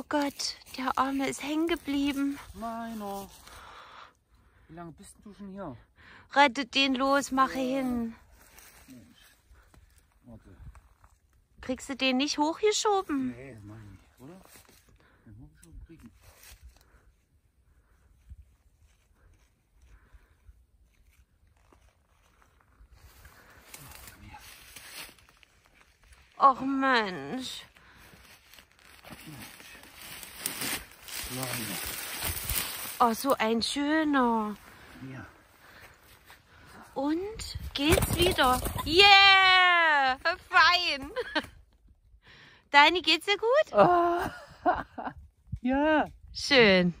Oh Gott, der Arme ist hängen geblieben. Meiner. Wie lange bist du schon hier? Rettet den los, mache hin. Warte. Kriegst du den nicht hochgeschoben? Nee, meine ich, oder? Den muss ich schon kriegen. Och Mensch. Oh, so ein schöner. Hier. Und geht's wieder? Yeah! Fein! Deine geht's dir gut? Ja. Schön.